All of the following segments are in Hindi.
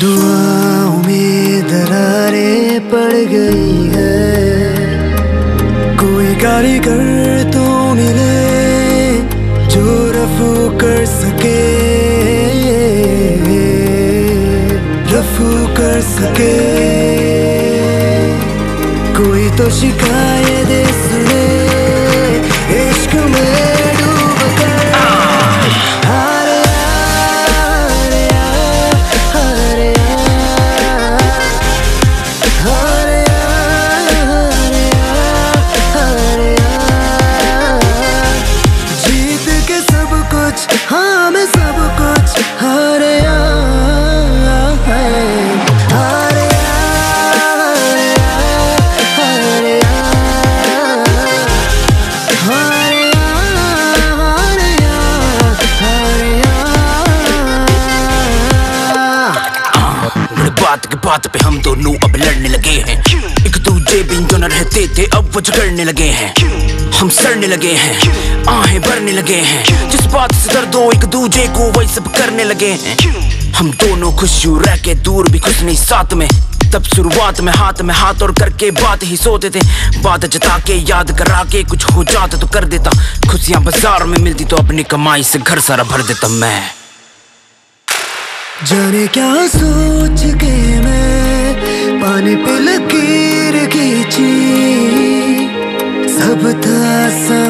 दुआओं में दरारें पड़ गई है। कोई कारीगर तो मिले, जो रफू कर सके। रफू कर सके। कोई तो शिकायत सुने कुछ। हाँ मैं सब कुछ हारे बात बात पे हम दोनों अब लड़ने लगे हैं। एक दूजे बिन जो न रहते थे, अब वो झगड़ने लगे हैं। हम सड़ने लगे हैं। आहें भरने लगे हैं। जिस बात से दर्द हो, एक दूजे को वही सब करने लगे हैं। हम दोनों खुश यूँ रह के दूर भी खुश नहीं, साथ में। तब शुरुआत में हाथ में हाथ और करके बात ही सोते थे। बात जता के, याद करा के कुछ हो जाता तो कर देता। खुशियाँ बाज़ार में मिलती तो अपनी कमाई से घर सारा भर देता मैं। जाने क्या सोच के मैं, पानी पे लकीर खींची सब था सामने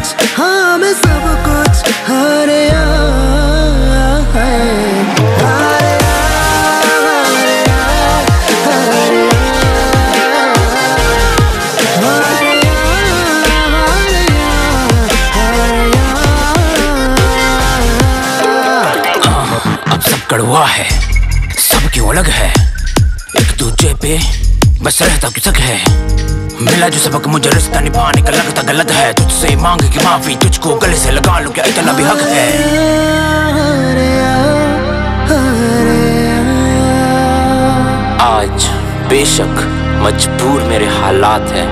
कुछ। हाँ मैं सब कुछ हारे कड़वा है, सब क्यों अलग है? एक दूजे पे बस रहता किसक है। मिला जो सबक मुझे रिश्ता निभाने का लगता गलत है। तुझसे मांग की माफ़ी तुझको गले से लगा लो, क्या इतना भी हक है? आज बेशक मजबूर मेरे हालात है।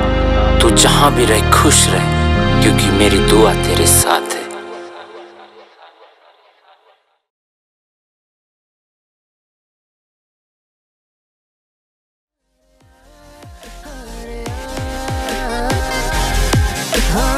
तू जहाँ भी रहे, खुश रहे, क्योंकि मेरी दुआ तेरे साथ high.